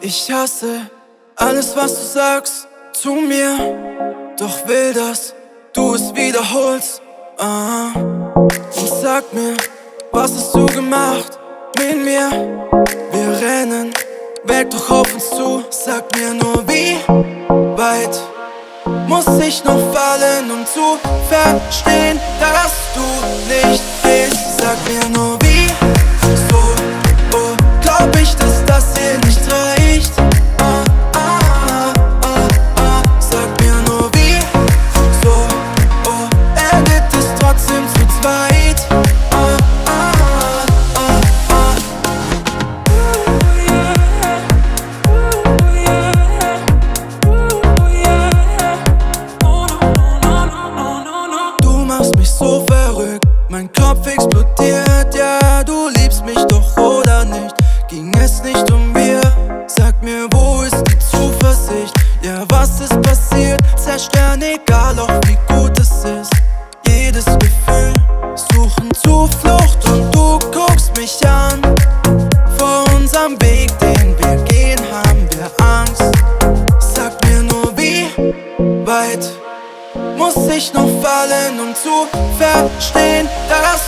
Ich hasse alles, was du sagst zu mir, doch will, dass du es wiederholst. Ah. Und sag mir, was hast du gemacht mit mir? Wir rennen weg, doch auf uns zu. Sag mir muss ich noch fallen, um zu verstehen, dass du nicht bist. Sag mir nur, wie so, oh, glaub ich, dass das hier nicht reicht. Ah, ah, ah, ah, Sag mir nur, wie so, oh, endet es trotzdem zu zweit. Mein Kopf explodiert, ja, du liebst mich doch oder nicht. Ging es nicht um mir? Sag mir, wo ist die Zuversicht? Ja, was ist passiert? Zerstören, egal auch wie gut es ist. Jedes Gefühl suchen Zuflucht und du guckst mich an. Vor unserem Weg, muss ich noch fallen, um zu verstehen, dass